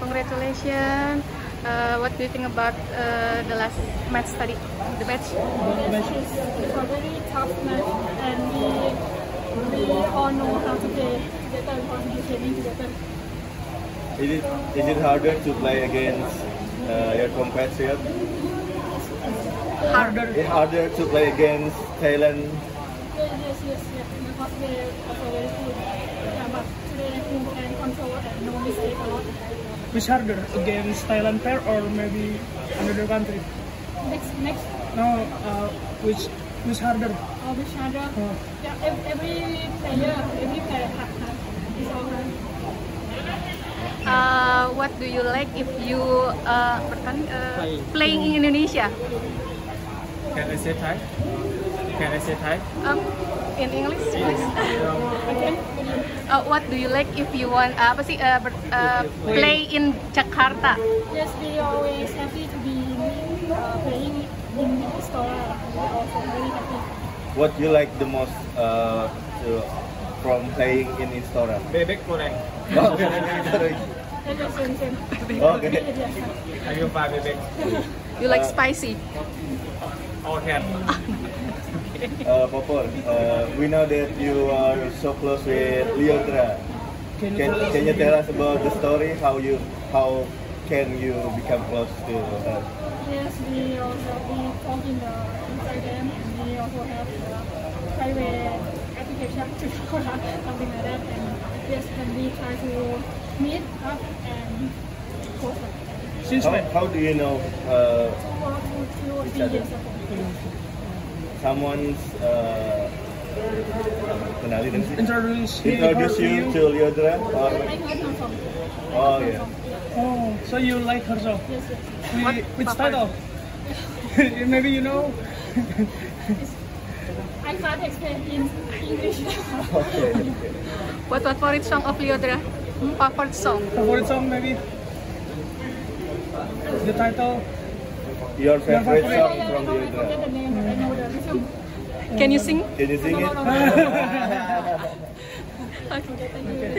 Congratulations. Uh, what do you think about uh, the last match study? The match? The match is a very tough match, and we we all know how to play together because we training together. Is it is it harder to play against uh, your compatriot? Harder. It's harder to play against Thailand. Yes, yes, yes, yes. Because they also very good. Which harder against Thailand pair or maybe another country? Next, next, No, uh, which which harder? uh, which other? Uh, Yeah, ev- every player, every player have, have his own. Uh, what do you like if you uh, uh, playing in Indonesia? Can I say Thai? Can I say Thai? Um, in English, please. Again, Uh, what do you like if you want uh, apa sih uh, ber- uh, play in Jakarta? yes, we always happy to be uh, playing in the store. We also very happy. What you like the most uh, to, from playing in Instora? Bebek goreng. Okay, sorry. And the same, same. Okay. Ayo Pak Bebek. You like Uh, spicy? All can. Uh, Popor, uh, we know that you are so close with Lyodra. can you Can, tell us? can you tell us about the story? How you how can you become close to her? Yes, we also we talk in the Instagram and we also have the private application to something like that. And yes, then we try to meet up and post it. Since How, when? how do you know uh, Two or two, two or three years ago. Someone's uh, kenalin? Introduce Introduce her you to Lyodra or I heard her from. Oh, yeah. Oh, so you like her so? Yes, yes. Whi- Which Papa? title? maybe you know. I can't explain in English. Okay, okay. What what favorite song of Lyodra? Hmm, favorite song? Favorite song maybe? The title? Your favorite favorite? song from know, I forget Lyodra? The name, but I know the rhythm. Can you sing? Can you sing it? Okay, thank you.